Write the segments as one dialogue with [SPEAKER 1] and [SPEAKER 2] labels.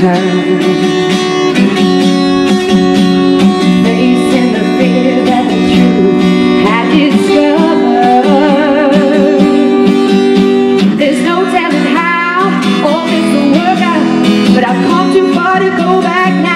[SPEAKER 1] Facing the fear that the truth had discovered There's no telling how all this will work out But I've come too far to go back now.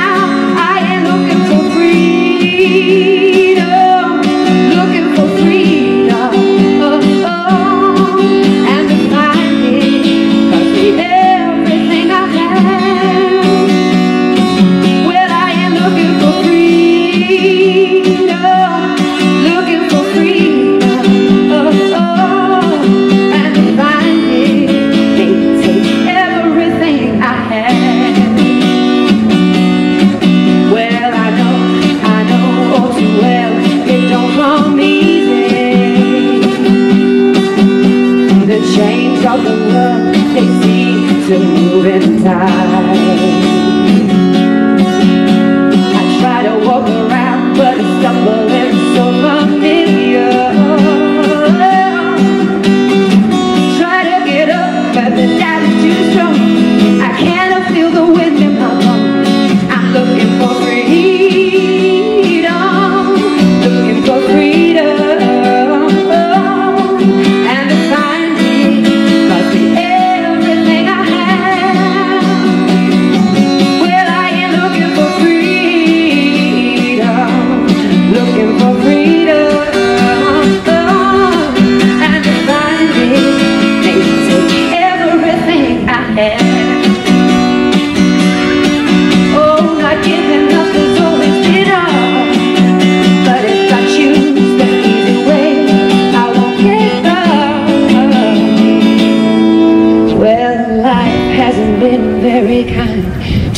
[SPEAKER 1] stronger, they seem to move in time.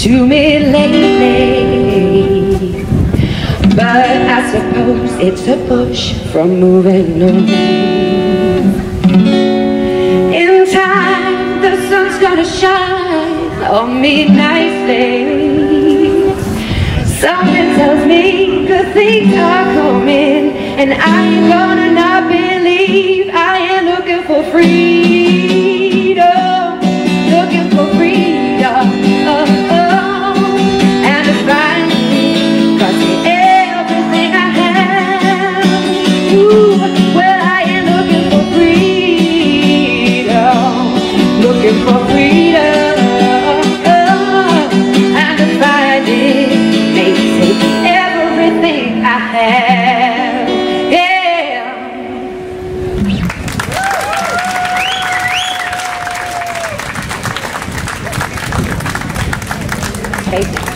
[SPEAKER 1] to me lately. But I suppose it's a push from moving on. In time, the sun's gonna shine on me nicely. Something tells me good things are coming, and I ain't gonna. Have. Yeah. Take.